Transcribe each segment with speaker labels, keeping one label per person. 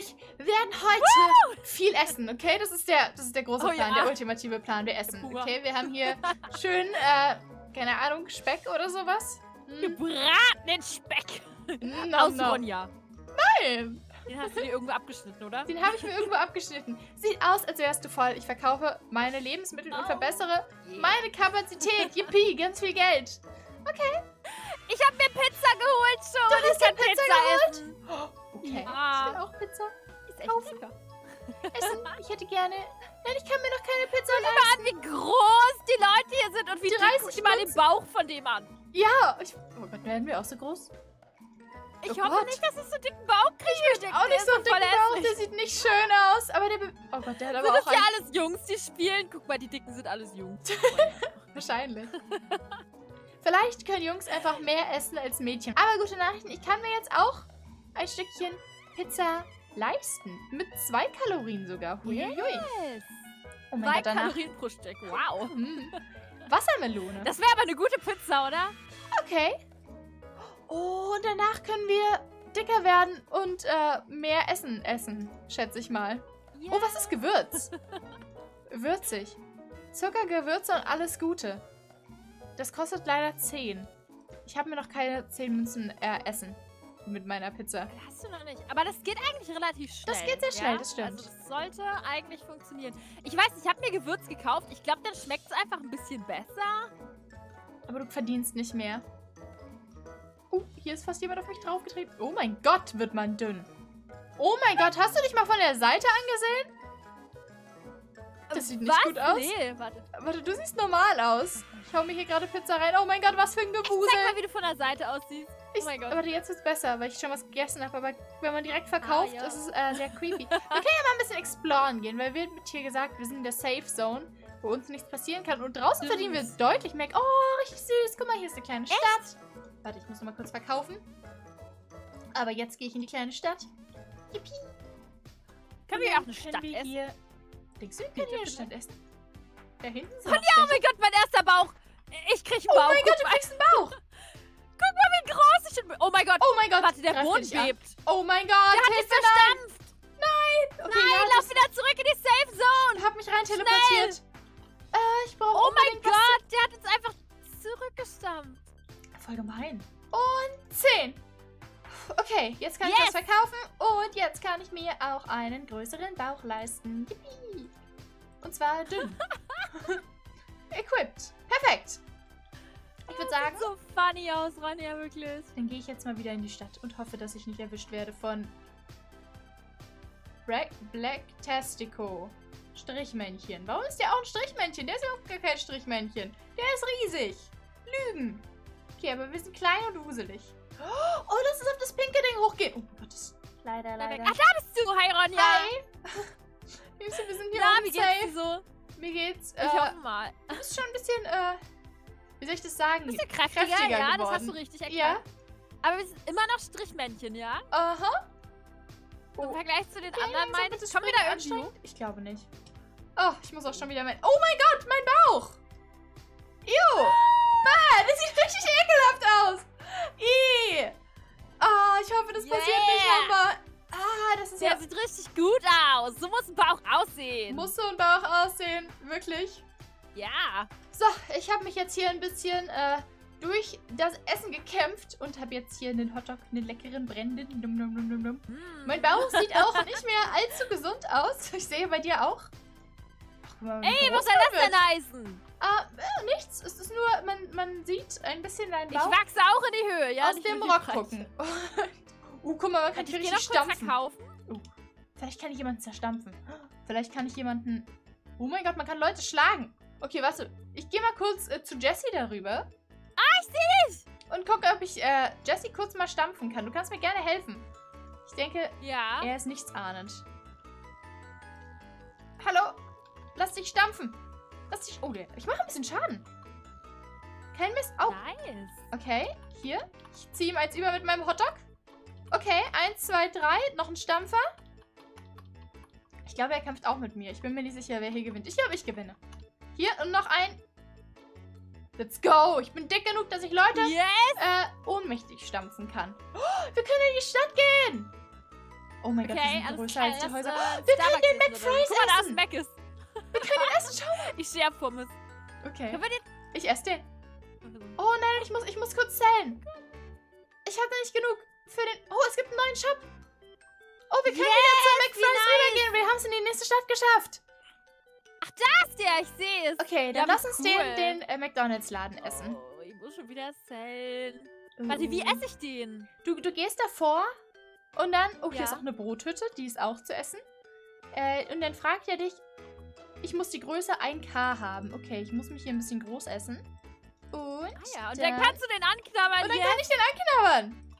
Speaker 1: ich, wir werden heute viel essen, okay? Das ist der, das ist der große
Speaker 2: Oh
Speaker 1: Plan,
Speaker 2: ja.
Speaker 1: der ultimative Plan. Wir essen, okay? Wir haben hier schön, äh, keine Ahnung, Speck oder sowas. Hm,
Speaker 2: Gebratenen Speck.
Speaker 1: nom,
Speaker 2: Aus
Speaker 1: nom.
Speaker 2: Ronja.
Speaker 1: Nein,
Speaker 2: Den hast du dir irgendwo abgeschnitten, oder?
Speaker 1: Den habe ich mir irgendwo abgeschnitten. Sieht aus, als wärst du voll. Ich verkaufe meine Lebensmittel und
Speaker 2: Oh.
Speaker 1: verbessere
Speaker 2: Yeah.
Speaker 1: meine Kapazität. Yippie, ganz viel Geld.
Speaker 2: Ich habe mir Pizza geholt schon.
Speaker 1: Du hast
Speaker 2: kann
Speaker 1: dir Pizza
Speaker 2: essen.
Speaker 1: Okay,
Speaker 2: Ja.
Speaker 1: ich will auch Pizza
Speaker 2: Ist echt
Speaker 1: Kaufen.
Speaker 2: lecker.
Speaker 1: essen. Ich hätte gerne... Nein, ich kann mir noch keine Pizza leisten.
Speaker 2: mal an, wie groß die Leute hier sind und wie
Speaker 1: 30
Speaker 2: dick. Guck dir mal den Bauch von dem an.
Speaker 1: Ja, ich, oh Gott, werden wir auch so groß?
Speaker 2: Ich
Speaker 1: Oh
Speaker 2: hoffe
Speaker 1: Gott.
Speaker 2: nicht, dass ich so einen dicken Bauch kriege.
Speaker 1: Auch
Speaker 2: Der
Speaker 1: nicht
Speaker 2: ist
Speaker 1: so ein
Speaker 2: doch voll
Speaker 1: dicken Bauch, der sieht nicht schön aus. Aber der... Be oh Gott, der hat aber
Speaker 2: Sind das
Speaker 1: auch
Speaker 2: ja
Speaker 1: ein...
Speaker 2: alles Jungs, die spielen? Guck mal, die Dicken sind alles Jungs.
Speaker 1: Wahrscheinlich. Vielleicht können Jungs einfach mehr essen als Mädchen. Aber gute Nachrichten, ich kann mir jetzt auch ein Stückchen Pizza leisten. Mit zwei Kalorien sogar. Huiuiui.
Speaker 2: Yes.
Speaker 1: Oh mein
Speaker 2: Zwei
Speaker 1: Gott, danach...
Speaker 2: Kalorien pro Stück. Wow.
Speaker 1: Mm. Wassermelone.
Speaker 2: Das wäre aber eine gute Pizza, oder?
Speaker 1: Okay. Oh, und danach können wir dicker werden und äh, mehr Essen essen, schätze ich mal. Oh, was ist Gewürz? Würzig. Zucker, Gewürze und alles Gute. Das kostet leider 10. Ich habe mir noch keine 10 Münzen äh, essen mit meiner Pizza.
Speaker 2: Hast du noch nicht. Aber das geht eigentlich relativ schnell.
Speaker 1: Das geht sehr schnell, das stimmt.
Speaker 2: Also das sollte eigentlich funktionieren. Ich weiß, ich habe mir Gewürz gekauft. Ich glaube, dann schmeckt es einfach ein bisschen besser.
Speaker 1: Aber du verdienst nicht mehr. Oh, hier ist fast jemand auf mich draufgetreten. Oh mein Gott, wird man dünn. Oh mein Gott, hast du dich mal von der Seite angesehen? Das sieht nicht
Speaker 2: was?
Speaker 1: gut aus.
Speaker 2: Nee, warte.
Speaker 1: Warte, du siehst normal aus. Ich hau mir hier gerade Pizza rein. Oh mein Gott, was für ein Gewusel.
Speaker 2: Zeig mal, wie du von der Seite aussiehst.
Speaker 1: Ich,
Speaker 2: oh mein Gott.
Speaker 1: Warte, jetzt wird's besser, weil ich schon was gegessen habe. Aber wenn man direkt verkauft,
Speaker 2: Ah,
Speaker 1: ist es äh, sehr creepy. Wir können ja mal ein bisschen exploren gehen, weil wir wird hier gesagt, wir sind in der Safe Zone, wo uns nichts passieren kann. Und draußen
Speaker 2: Süß.
Speaker 1: verdienen wir deutlich mehr. Oh, richtig süß. Guck mal, hier ist eine kleine Stadt. Warte, ich muss noch mal kurz verkaufen. Aber jetzt gehe ich in die kleine Stadt. Yippie.
Speaker 2: Können wir auch eine Stadt essen?
Speaker 1: Hier, denkst du, wir können hier eine Stadt essen? Da hinten sind
Speaker 2: Und ja, oh mein Gott, mein erster Bauch. Ich krieg einen
Speaker 1: Oh
Speaker 2: Bauch.
Speaker 1: mein Gott, du kriegst einen Bauch.
Speaker 2: Mein Gott.
Speaker 1: Oh mein Gott.
Speaker 2: Warte, der
Speaker 1: greif
Speaker 2: Boden
Speaker 1: dich
Speaker 2: bebt.
Speaker 1: Oh mein Gott.
Speaker 2: Der hat mich
Speaker 1: Hilfe, nein.
Speaker 2: verstampft.
Speaker 1: Okay,
Speaker 2: Nein,
Speaker 1: ja,
Speaker 2: lauf wieder zurück in die Safe Zone.
Speaker 1: Ich hab mich rein teleportiert. Äh, ich brauche
Speaker 2: Oh mein
Speaker 1: was
Speaker 2: Gott, der hat uns einfach zurückgestampft.
Speaker 1: zu- Voll gemein. Und 10. Okay, jetzt kann ich
Speaker 2: Yes.
Speaker 1: was verkaufen. Und jetzt kann ich mir auch einen größeren Bauch leisten. Yippie. Und zwar dünn. Equipped. Perfekt. Ich würde sagen,
Speaker 2: So funny aus, Ronja, wirklich.
Speaker 1: dann gehe ich jetzt mal wieder in die Stadt und hoffe, dass ich nicht erwischt werde von Black, Black Testico. Strichmännchen. Warum ist der auch ein Strichmännchen? Der ist überhaupt gar kein Strichmännchen. Der ist riesig. Lügen. Okay, aber wir sind klein und wuselig. Oh, lass uns auf das pinke Ding hochgehen. Oh Gott, das leider, leider.
Speaker 2: Ach, da bist du. Hi, Ronja.
Speaker 1: Hi. Wir sind hier
Speaker 2: Na, wie geht's
Speaker 1: safe.
Speaker 2: dir so?
Speaker 1: Mir geht's,
Speaker 2: Ich
Speaker 1: äh,
Speaker 2: hoffe mal.
Speaker 1: du bist schon ein bisschen, äh, wie soll ich das sagen?
Speaker 2: Bist du kräftiger?
Speaker 1: kräftiger
Speaker 2: ja, das
Speaker 1: geworden.
Speaker 2: hast du richtig erkannt.
Speaker 1: Ja.
Speaker 2: Aber wir sind immer noch Strichmännchen, ja?
Speaker 1: Aha.
Speaker 2: Im
Speaker 1: Oh.
Speaker 2: Vergleich zu den
Speaker 1: Okay,
Speaker 2: anderen
Speaker 1: wird
Speaker 2: ich. irgendwie
Speaker 1: anstrengend.
Speaker 2: hoch?
Speaker 1: Ich glaube nicht. Oh, ich muss auch schon wieder mein... Oh mein Gott, mein Bauch! Ew! Bah, das sieht richtig ekelhaft aus! Ih! Oh, ich hoffe, das passiert nicht
Speaker 2: Yeah.
Speaker 1: nochmal. Ah, das ist
Speaker 2: Der
Speaker 1: ja...
Speaker 2: sieht richtig gut aus. So muss ein Bauch aussehen.
Speaker 1: Muss so ein Bauch aussehen. Wirklich.
Speaker 2: Ja.
Speaker 1: So, ich habe mich jetzt hier ein bisschen äh, durch das Essen gekämpft und habe jetzt hier einen Hotdog, einen leckeren, brennenden. Num, num, num, num, num.
Speaker 2: Hm.
Speaker 1: Mein Bauch sieht auch nicht mehr allzu gesund aus. Ich sehe bei dir auch. Ach, mal,
Speaker 2: Ey, was soll das denn heißen?
Speaker 1: Ah, äh, nichts. Es ist nur, man, man sieht ein bisschen deinen
Speaker 2: Ich
Speaker 1: Bauch
Speaker 2: wachse auch in die Höhe, ja?
Speaker 1: aus dem Rock gucken. uh, guck mal, man kann
Speaker 2: Kann ich den
Speaker 1: richtig stampfen.
Speaker 2: verkaufen?
Speaker 1: Vielleicht kann ich jemanden zerstampfen. Vielleicht kann ich jemanden... Oh mein Gott, man kann Leute schlagen. Okay, warte. Ich gehe mal kurz äh, zu Jessie darüber.
Speaker 2: Ah, ich sehe dich!
Speaker 1: Und gucke, ob ich äh, Jessie kurz mal stampfen kann. Du kannst mir gerne helfen. Ich denke,
Speaker 2: Ja.
Speaker 1: er ist nichtsahnend. Hallo? Lass dich stampfen. Lass dich... Oh, der... Ich mache ein bisschen Schaden. Kein Mist. Au.
Speaker 2: Nice.
Speaker 1: Okay, hier. Ich ziehe ihm eins über mit meinem Hotdog. Okay, eins, zwei, drei. Noch ein Stampfer. Ich glaube, er kämpft auch mit mir. Ich bin mir nicht sicher, wer hier gewinnt. Ich glaube, ich gewinne. Hier und noch ein. Let's go. Ich bin dick genug, dass ich Leute
Speaker 2: Yes!
Speaker 1: äh, ohnmächtig stampfen kann. Oh, wir können in die Stadt gehen. Oh mein Gott, die
Speaker 2: Okay,
Speaker 1: sind größer als die
Speaker 2: lass,
Speaker 1: Häuser.
Speaker 2: äh,
Speaker 1: Wir
Speaker 2: Starbucks
Speaker 1: können den
Speaker 2: essen.
Speaker 1: McFries
Speaker 2: Guck mal, da ist
Speaker 1: essen.
Speaker 2: Mac ist.
Speaker 1: Wir können den essen, schau mal.
Speaker 2: Ich stehe ab Pommes.
Speaker 1: Okay, ich esse den. Oh nein, ich muss, ich muss kurz zählen. Ich hatte nicht genug für den... Oh, es gibt einen neuen Shop. Oh, wir können wieder zum McFries rübergehen. Wir haben es in die nächste Stadt geschafft.
Speaker 2: Das der, ich sehe es.
Speaker 1: Okay,
Speaker 2: Ja,
Speaker 1: dann
Speaker 2: wie
Speaker 1: lass uns
Speaker 2: cool.
Speaker 1: den, den äh, McDonalds-Laden essen.
Speaker 2: Oh, ich muss schon wieder zählen. Warte, wie
Speaker 1: Uh.
Speaker 2: esse ich den?
Speaker 1: Du, du gehst davor und dann... Oh, hier
Speaker 2: Ja.
Speaker 1: ist auch eine Brothütte. Die ist auch zu essen. Äh, und dann fragt er dich... Ich muss die Größe 1K haben. Okay, ich muss mich hier ein bisschen groß essen. Und...
Speaker 2: Ah ja, und
Speaker 1: dann,
Speaker 2: dann kannst du den anknabbern
Speaker 1: Und dann
Speaker 2: hier.
Speaker 1: kann ich den anknabbern.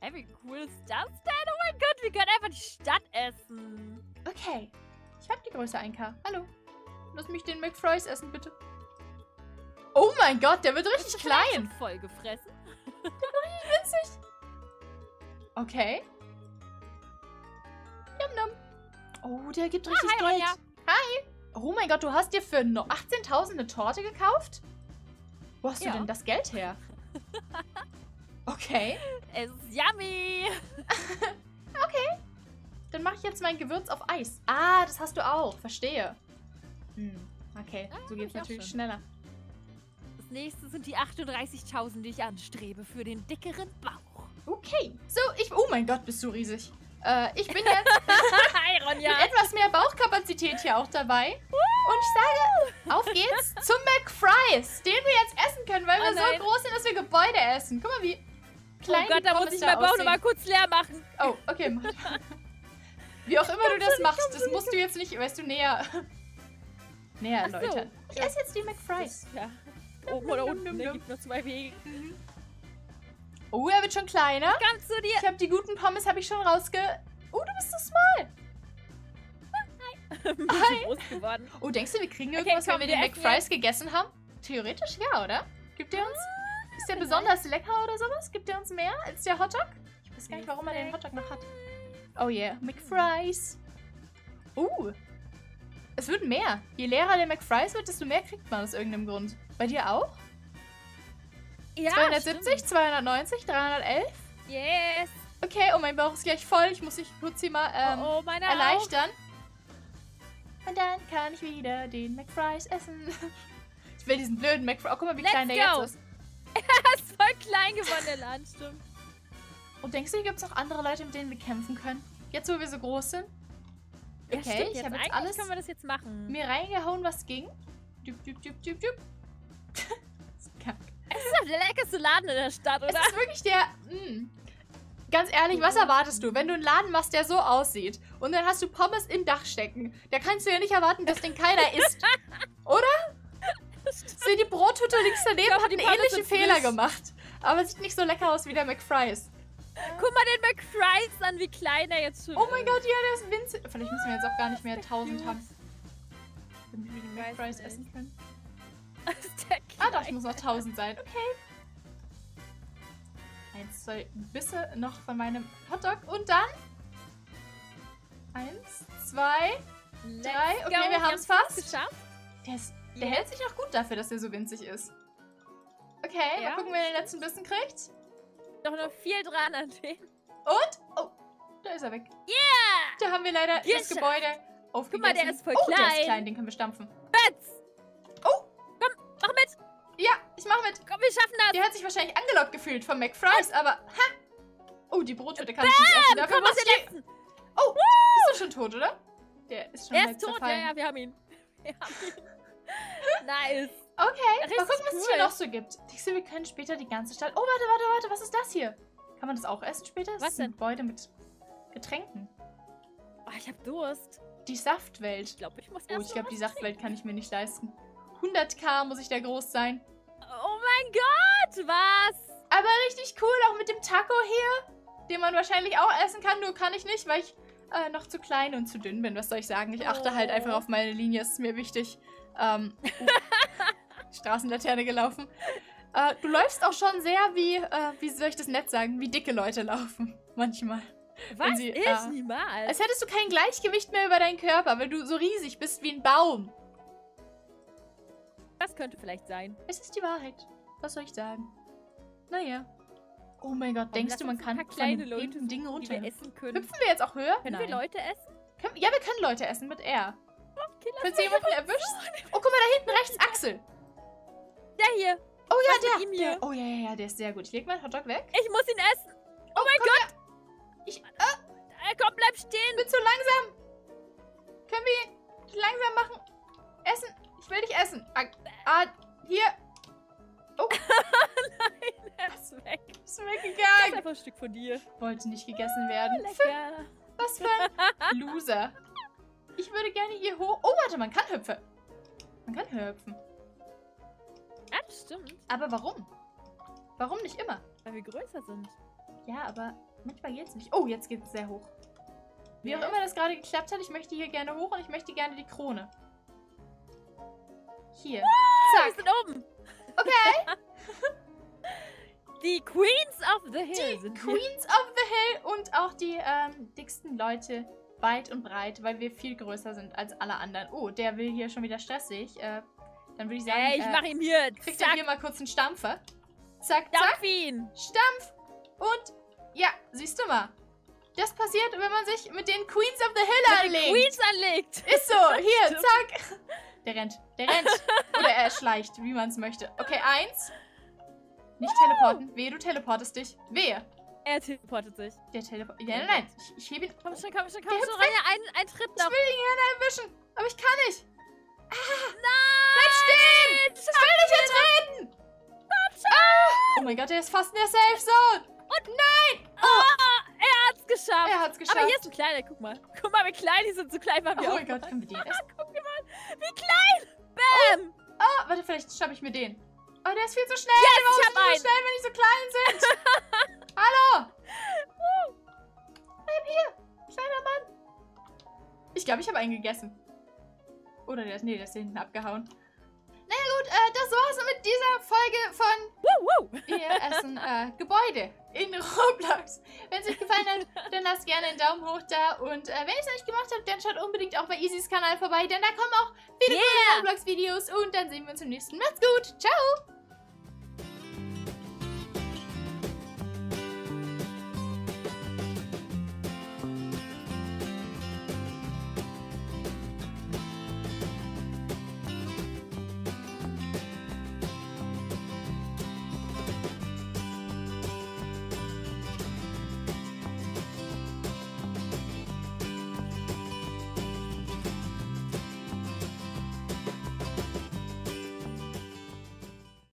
Speaker 2: Hey, wie cool ist das denn? Oh mein Gott, wir können einfach die Stadt essen.
Speaker 1: Okay. Ich habe die Größe 1K. Hallo. Lass mich den McFries essen, bitte. Oh mein Gott, der wird richtig
Speaker 2: vielleicht
Speaker 1: klein.
Speaker 2: voll gefressen?
Speaker 1: Winzig. Okay. Yum, yum. Oh, der gibt richtig
Speaker 2: hi,
Speaker 1: Geld.
Speaker 2: Ronja.
Speaker 1: Hi. Oh mein Gott, du hast dir für no- 18.000 eine Torte gekauft? Wo hast
Speaker 2: Ja.
Speaker 1: du denn das Geld her? Okay.
Speaker 2: Es ist yummy.
Speaker 1: Dann mache ich jetzt mein Gewürz auf Eis. Ah, das hast du auch. Verstehe. Hm, okay.
Speaker 2: Ja,
Speaker 1: so geht's
Speaker 2: auch
Speaker 1: natürlich schneller.
Speaker 2: Das nächste sind die 38.000, die ich anstrebe für den dickeren Bauch.
Speaker 1: Okay. So, ich... Oh mein Gott, bist du riesig. Äh, ich bin jetzt
Speaker 2: Hi, Ronja.
Speaker 1: mit etwas mehr Bauchkapazität hier auch dabei. Und ich sage, auf geht's zum McFries, den wir jetzt essen können, weil wir
Speaker 2: Oh nein.
Speaker 1: so groß sind, dass wir Gebäude essen. Guck mal, wie klein
Speaker 2: oh Gott, da muss ich mein Bauch nochmal kurz leer machen.
Speaker 1: Oh, okay. Wie auch immer du das machst, das musst du jetzt nicht, weißt du, näher, näher
Speaker 2: Ach so.
Speaker 1: erläutern. Ich esse jetzt die McFries.
Speaker 2: Ja. Oben oder unten, ne? Gibt nur zwei Wege.
Speaker 1: Oh, er wird schon kleiner.
Speaker 2: Komm zu dir.
Speaker 1: Ich habe die guten Pommes habe ich schon rausge... Oh, du bist so small.
Speaker 2: Ein bisschen groß geworden.
Speaker 1: Oh, denkst du, wir kriegen
Speaker 2: Okay,
Speaker 1: irgendwas,
Speaker 2: komm,
Speaker 1: wenn wir den
Speaker 2: wir
Speaker 1: McFries gegessen haben? Theoretisch ja, oder? Gibt der uns... Ist der besonders lecker oder sowas? Gibt der uns mehr als der Hotdog? Ich weiß gar nicht, warum er den Hotdog noch hat. Oh yeah, McFries. Uh, es wird mehr. Je leerer der McFries wird, desto mehr kriegt man aus irgendeinem Grund. Bei dir auch?
Speaker 2: Ja,
Speaker 1: 270,
Speaker 2: stimmt.
Speaker 1: 290, 311?
Speaker 2: Yes.
Speaker 1: Okay, oh, mein Bauch ist gleich voll. Ich muss mich kurz hier mal ähm,
Speaker 2: oh, oh,
Speaker 1: erleichtern. Und dann kann ich wieder den McFries essen. Ich will diesen blöden McFries. Oh, guck mal, wie
Speaker 2: Let's
Speaker 1: klein der
Speaker 2: go.
Speaker 1: jetzt ist.
Speaker 2: Augen. ist voll klein geworden, der Laden, stimmt.
Speaker 1: Und denkst du, hier gibt es noch andere Leute, mit denen wir kämpfen können? Jetzt, wo wir so groß sind?
Speaker 2: Ja,
Speaker 1: Okay,
Speaker 2: stimmt.
Speaker 1: ich habe jetzt alles
Speaker 2: können wir das jetzt machen.
Speaker 1: mir reingehauen, was ging. Düb, düb, düb, düb, düb. Das ist kacke.
Speaker 2: Es ist doch der leckerste Laden in der Stadt,
Speaker 1: Es
Speaker 2: oder?
Speaker 1: ist wirklich der. Mh. Ganz ehrlich, was erwartest du, wenn du einen Laden machst, der so aussieht und dann hast du Pommes im Dach stecken? Da kannst du ja nicht erwarten, dass den keiner isst. Oder? Sieh, die Brothütte links daneben
Speaker 2: glaube,
Speaker 1: hat einen ähnlichen Fehler
Speaker 2: frisch.
Speaker 1: gemacht. Aber sieht nicht so lecker aus wie der McFries.
Speaker 2: Guck mal den McFries an, wie klein er jetzt schon
Speaker 1: Oh mein
Speaker 2: ist.
Speaker 1: Gott, ja, der ist winzig. Vielleicht müssen wir jetzt auch gar nicht mehr 1000
Speaker 2: cute.
Speaker 1: haben. Damit wir die McFries essen können.
Speaker 2: Ist der
Speaker 1: Ah, doch, ich muss noch 1000 sein. Okay. Eins, zwei Bisse noch von meinem Hotdog. Und dann. Eins, zwei.
Speaker 2: Let's
Speaker 1: drei. Okay,
Speaker 2: go.
Speaker 1: wir haben's fast.
Speaker 2: geschafft.
Speaker 1: Der, ist, der
Speaker 2: Yes.
Speaker 1: hält sich auch gut dafür, dass er so winzig ist. Okay,
Speaker 2: Ja.
Speaker 1: mal gucken, wer den letzten Bissen kriegt.
Speaker 2: Doch noch viel dran an dem.
Speaker 1: Und. Oh, da ist er weg.
Speaker 2: Yeah!
Speaker 1: Da haben wir leider das
Speaker 2: Geschafft.
Speaker 1: Gebäude aufgegessen.
Speaker 2: mal, der ist voll
Speaker 1: oh, der ist
Speaker 2: klein.
Speaker 1: klein, den können wir stampfen.
Speaker 2: Betz!
Speaker 1: Oh.
Speaker 2: Komm, mach mit!
Speaker 1: Ja, ich mach mit.
Speaker 2: Komm, wir schaffen das!
Speaker 1: Der hat sich wahrscheinlich angelockt gefühlt vom McFries, aber. Ha! Oh, die Brothütte kann ich nicht essen. Dafür
Speaker 2: Komm,
Speaker 1: muss ich
Speaker 2: letzten!
Speaker 1: Oh, bist du schon tot, oder? Der ist schon
Speaker 2: Er ist tot, ja, ja, wir haben ihn. Wir haben ihn. nice.
Speaker 1: Okay,
Speaker 2: Richtig
Speaker 1: mal gucken, was es hier noch so gibt. Denkst du, wir können später die ganze Stadt... Oh, warte, warte, warte, was ist das hier? Kann man das auch essen später? Das
Speaker 2: Was
Speaker 1: ist ein? Gebäude mit Getränken.
Speaker 2: Oh, ich hab Durst.
Speaker 1: Die Saftwelt.
Speaker 2: Ich glaube, ich muss
Speaker 1: Oh,
Speaker 2: erst
Speaker 1: ich glaube, die Saftwelt kann ich mir nicht leisten. 100k muss ich da groß sein.
Speaker 2: trinken. Oh mein Gott, was?
Speaker 1: Aber richtig cool, auch mit dem Taco hier, den man wahrscheinlich auch essen kann. Nur kann ich nicht, weil ich äh, noch zu klein und zu dünn bin. Was soll ich sagen? Ich achte halt
Speaker 2: Oh.
Speaker 1: einfach auf meine Linie, ist mir wichtig. Ähm, uh, Straßenlaterne gelaufen. Äh, du läufst auch schon sehr wie, äh, wie soll ich das nett sagen, wie dicke Leute laufen. Manchmal.
Speaker 2: Was?
Speaker 1: sie,
Speaker 2: ich
Speaker 1: äh,
Speaker 2: niemals.
Speaker 1: Als hättest du kein Gleichgewicht mehr über deinen Körper, weil du so riesig bist wie ein Baum.
Speaker 2: Das könnte vielleicht sein.
Speaker 1: Es ist die Wahrheit. Was soll ich sagen? Naja. Oh mein Gott,
Speaker 2: Komm,
Speaker 1: denkst du, man kann
Speaker 2: kleine Leute suchen, die
Speaker 1: runter?
Speaker 2: essen können.
Speaker 1: Hüpfen wir jetzt auch höher?
Speaker 2: Können
Speaker 1: Nein.
Speaker 2: wir Leute essen?
Speaker 1: Können, ja, wir können Leute essen mit R.
Speaker 2: Okay,
Speaker 1: Falls du jemanden erwischst. Oh, guck mal, da hinten rechts Axel.
Speaker 2: Der hier.
Speaker 1: Oh ja, der, der. Oh ja, ja, ja, der ist sehr gut. Ich leg meinen Hotdog weg.
Speaker 2: Ich muss ihn essen.
Speaker 1: Oh mein Gott. Ich,
Speaker 2: Äh, komm, bleib stehen.
Speaker 1: ich bin zu langsam. Können wir ihn langsam machen? Essen. Ich will dich essen. Ah, ah hier.
Speaker 2: Er ist weg.
Speaker 1: Ist
Speaker 2: Das ist
Speaker 1: weggegangen.
Speaker 2: einfach ein Stück von dir.
Speaker 1: Wollte nicht gegessen werden.
Speaker 2: Lecker.
Speaker 1: Was für ein Loser. Ich würde gerne hier hoch. Oh, warte, man kann hüpfen. Man kann hüpfen.
Speaker 2: Stimmt.
Speaker 1: Aber warum? Warum nicht immer?
Speaker 2: Weil wir größer sind.
Speaker 1: Ja, aber manchmal geht's nicht. Oh, jetzt geht's sehr hoch. Wie auch
Speaker 2: Ja.
Speaker 1: immer das gerade geklappt hat, ich möchte hier gerne hoch und ich möchte gerne die Krone. Hier.
Speaker 2: Wir
Speaker 1: Zack.
Speaker 2: sind oben.
Speaker 1: Okay.
Speaker 2: Die Queens of the Hill
Speaker 1: Die
Speaker 2: wir.
Speaker 1: Queens of the Hill und auch die ähm, dicksten Leute weit und breit, weil wir viel größer sind als alle anderen. Oh, der will hier schon wieder stressig. Äh, dann würde ich sagen,
Speaker 2: Ey, ich
Speaker 1: äh,
Speaker 2: mach ihm hier.
Speaker 1: kriegt er hier mal kurz einen Stampfer. Zack, zack.
Speaker 2: dampf ihn.
Speaker 1: Stampf. Und ja, siehst du mal. Das passiert, wenn man sich mit den Queens of the Hill anlegt.
Speaker 2: Queens anlegt.
Speaker 1: Ist so, hier,
Speaker 2: Stimmt.
Speaker 1: zack. Der rennt, der rennt. Oder er schleicht, wie man es möchte. Okay, eins. Nicht teleporten. Wehe, du teleportest dich. Wehe.
Speaker 2: Er teleportet sich.
Speaker 1: Der teleportet. Ja, nein, nein. Ich, ich hebe ihn.
Speaker 2: Komm schon, komm schon, komm
Speaker 1: Der
Speaker 2: schon. Rein, ein, ein Tritt
Speaker 1: Ich
Speaker 2: noch.
Speaker 1: will ihn gerne erwischen. Aber ich kann nicht.
Speaker 2: Nein!
Speaker 1: Bleib stehen! Ich will dich ertreten! Ah, oh mein Gott, der ist fast in der Safe Zone. Und nein!
Speaker 2: Oh, er hat's geschafft.
Speaker 1: Er hat's geschafft.
Speaker 2: Aber hier ist ein kleiner, guck mal. Guck mal, wie klein die sind. So klein waren wir
Speaker 1: oh mein Gott, können wir den essen?
Speaker 2: Guck mal, wie klein. Bam.
Speaker 1: Ah, warte, vielleicht schnapp ich mir den. Oh, der ist viel zu schnell.
Speaker 2: Yes,
Speaker 1: Warum
Speaker 2: ich
Speaker 1: sind
Speaker 2: hab einen.
Speaker 1: so schnell, wenn die so klein sind? Hallo! Bleib hier, kleiner Mann. Ich glaube, ich habe einen gegessen. Oder der ist, nee, der ist hier hinten abgehauen. Naja gut, äh, das war's mit dieser Folge von
Speaker 2: Woo, woo.
Speaker 1: Wir essen äh, Gebäude in Roblox. Wenn es euch gefallen hat, dann lasst gerne einen Daumen hoch da. Und äh, wenn ihr es noch nicht gemacht habt, dann schaut unbedingt auch bei Easys Kanal vorbei, denn da kommen auch viele
Speaker 2: Yeah.
Speaker 1: coole Roblox-Videos. Und dann sehen wir uns im nächsten. Macht's gut. Ciao.